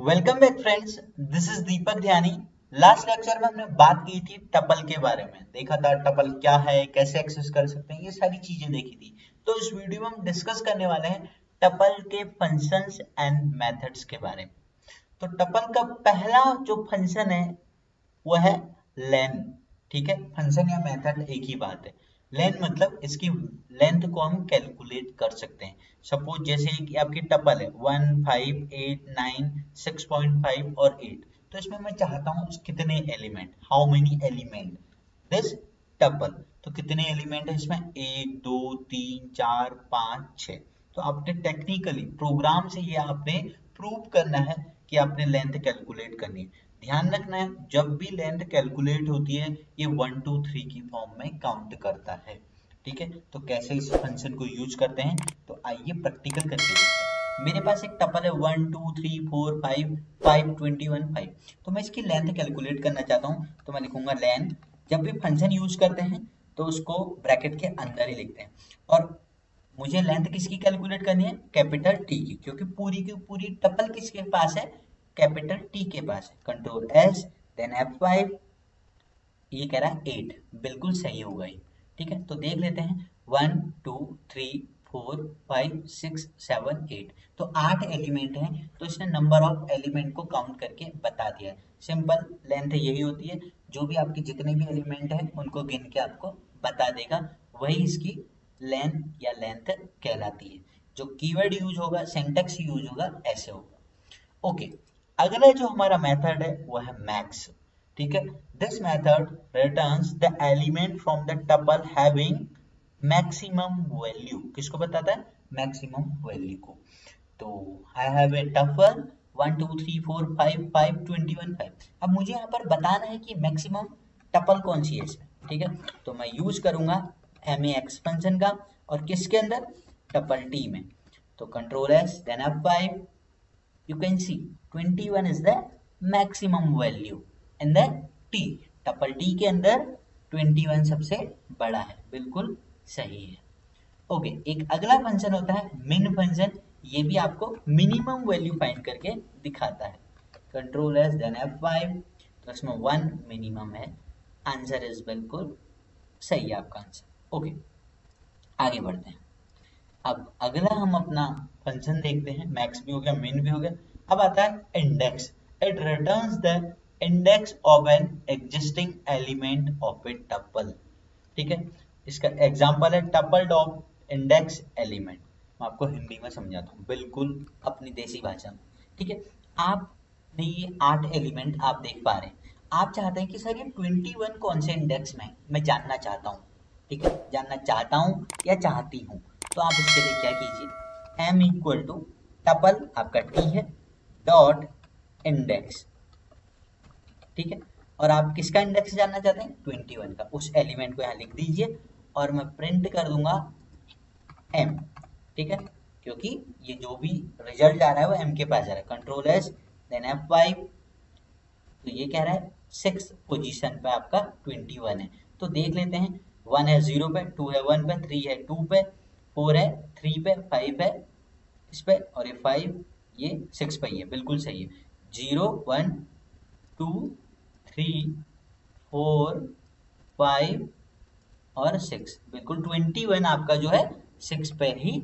Welcome back friends this is Deepak Dhyani last lecture में हमने बात की थी टपल के बारे में। देखा था टपल क्या है, कैसे एक्सेस कर सकते हैं, ये सारी चीज़ें देखी थी। तो इस वीडियो में हम डिस्कस करने वाले हैं टपल के फ़ंक्शंस एंड मेथड्स के बारे में। तो टपल का पहला जो फ़ंक्शन है, वो है लेन ठीक है? फ़ंक्शन या मेथड एक ही बात है। लेंथ मतलब इसकी लेंथ को हम कैलकुलेट कर सकते हैं। सपोज़ जैसे कि आपकी टपल है one five eight nine six point five और एट तो इसमें मैं चाहता हूँ कितने element how many element this tuple तो कितने एलिमेंट है इसमें? एक, दो, तीन, चार, पाँच छ तो आपने टेक्निकली प्रोग्राम से ये आपने प्रूव करना है कि आपने लेंथ कैलकुलेट करनी है। ध्यान रखना है, जब भी लेंथ कैलकुलेट होती है, ये वन टू थ्री की फॉर्म में काउंट करता है। ठीक है? तो कैसे इस फ़ंक्शन को यूज़ करते हैं? तो आइए प्रैक्टिकल करके देखते मेरे पास एक टपल है one two three four five five twenty one five तो मैं इसकी लेंथ कैलकुलेट करना चाहता हूँ। तो मैं लिखूँगा लेंथ जब भी फ़ंक्शन यूज़ करते हैं तो उसको ब्रैकेट के अंदर ही लिखते हैं। और मुझे लेंथ किसकी कैलकुलेट करनी है? कैपिटल टी की, क्योंकि पूरी की पूरी टपल किसके पास है? कैपिटल टी के पास control S then F five ये कह रहा है एट बिल्कुल सही होगा ये। ठीक है? तो देख लेते हैं। One two three four five six seven eight तो आठ एलिमेंट हैं। तो इसने नंबर ऑफ़ एलिमेंट को काउंट करके बता दिया है। सिंपल लेंथ यही होती है। जो भी आपके जितने भी एलिमेंट हैं, उनको गिन के आपको बता देगा। वही इसकी लेंथ या लेंथ कहलाती है। जो कीवर्ड यूज़ होगा सेंटेक्स यूज़ होगा, ऐसे होगा। ओके अगला जो हमारा मेथड है, वो है मैक्स ठीक है? This method returns the element from the tuple having maximum value किसको बताता है? मैक्सिमम वैल्यू को। तो I have a tuple one two three four five five twenty one five अब मुझे यहाँ पर बताना है कि मैक्सिमम टपल कौन सी है इसमें। ठीक है? तो मैं यूज़ करूँगा एम ए एक्सपेंशन का, और किसके अंदर? टपल टी में। तो control S then F five you can see 21 is the maximum value in the t. Tuple t के अंदर 21 सबसे बड़ा है। बिल्कुल सही है। ओके एक अगला फ़ंक्शन होता है मिन फ़ंक्शन ये भी आपको मिनिमम वैल्यू फाइंड करके दिखाता है। Control S then F five तो इसमें वन मिनिमम है। आंसर इज़ बिल्कुल सही है आपका आंसर ओके आगे बढ़ते हैं। अब अगला हम अपना फ़ंक्शन देखते हैं मैक्स भी हो गया मिन भी हो गया। अब आता है index it returns the index of an existing element of a tuple ठीक है? इसका एग्जांपल है टपल ऑफ़ इंडेक्स एलिमेंट मैं आपको हिंदी में समझाता हूँ, बिल्कुल अपनी देसी भाषा में। ठीक है? आप ने ये आठ एलिमेंट आप देख पा रहे हैं। आप चाहते हैं कि सर ये 21 कौन से इंडेक्स में मैं जानना चाहता हूँ। ठीक है? जानना चाहता हूँ या चाहती हूँ? तो आप इसके लिए क्या कीजिए? एम इक्वल टू टपल आपका टी है डॉट इंडेक्स ठीक है? और आप किसका इंडेक्स जानना चाहते हैं? 21 का। उस एलिमेंट को यहाँ लिख दीजिए और मैं प्रिंट कर दूँगा m ठीक है? क्योंकि ये जो भी रिज़ल्ट आ रहा है वो m के पास आ रहा है। Control S then F five तो ये कह रहा है सिक्स पोजीशन पे आपका 21 है। तो देख लेते हैं वन है ज़ीरो पे टू है वन पे थ्री है टू पे। फोर है, थ्री पे, फाइव है, इस पे, और ये फाइव, ये सिक्स पे ही है, बिल्कुल सही है। Zero, one, two, three, four, five और सिक्स, बिल्कुल ट्वेंटी वन आपका जो है, सिक्स पे ही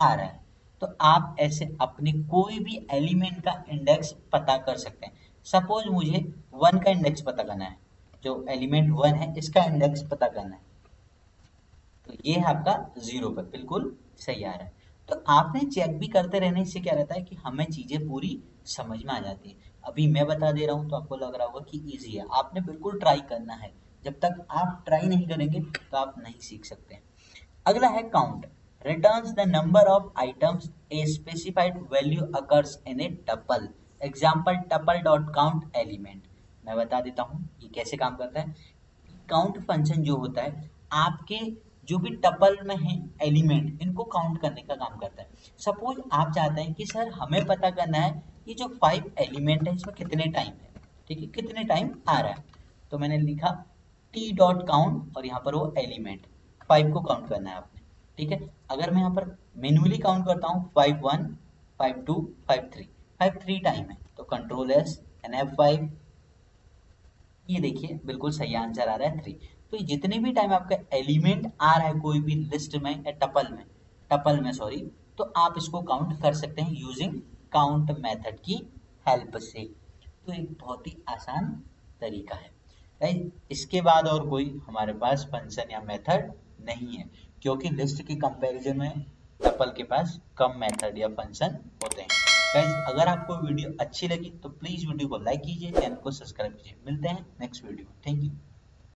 आ रहा है। तो आप ऐसे अपने कोई भी एलिमेंट का इंडेक्स पता कर सकते हैं। सपोज़ मुझे वन का इंडेक्स पता करना है, जो एलिमेंट वन है, इसका इंडेक्स पता करना है। तो ये है आपका ज़ीरो पर, बिल्कुल सही आ रहा है। तो आपने चेक भी करते रहने से क्या रहता है कि हमें चीज़ें पूरी समझ में आ जाती है। अभी मैं बता दे रहा हूँ तो आपको लग रहा होगा कि इजी है। आपने बिल्कुल ट्राई करना है। जब तक आप ट्राई नहीं करेंगे तो आप नहीं सीख सकते अगला है count returns the number of items a specified value occurs in a tuple. Example, tuple dot count element. मैं बता देता हूँ, ये कैसे काम करता है? काउंट फ़ंक्शन जो होता है, आपके जो भी टपल में है एलिमेंट इनको काउंट करने का काम करता है। सपोज़ आप चाहते हैं कि सर हमें पता करना है ये जो फाइव एलिमेंट है, इसमें कितने टाइम है। ठीक है? कितने टाइम आ रहा है? तो मैंने लिखा टी डॉट काउंट और यहाँ पर वो एलिमेंट फाइव को काउंट करना है आपने। ठीक है? अगर मैं यहाँ पर मेनुअली काउंट करता हूँ five one five two five three five three time है। तो control S and F five ये देखिए, बिल्कुल सही आंसर आ रहा है थ्री तो जितने भी टाइम आपका एलिमेंट आ रहा है कोई भी लिस्ट में या टपल में टपल में सॉरी तो आप इसको काउंट कर सकते हैं यूजिंग काउंट मेथड की हेल्प से। तो एक बहुत ही आसान तरीका है। राइट इसके बाद और कोई हमारे पास फ़ंक्शन या मेथड नहीं है, क्योंकि लिस्ट के कंपैरिजन में टपल के पास कम मेथड या फ़ंक्शन होते हैं। गाइज़ अगर आपको वीडियो अच्छी लगी तो प्लीज़ वीडियो को लाइक कीजिए चैनल को सब्सक्राइब कीजिए। मिलते हैं नेक्स्ट वीडियो थैंक यू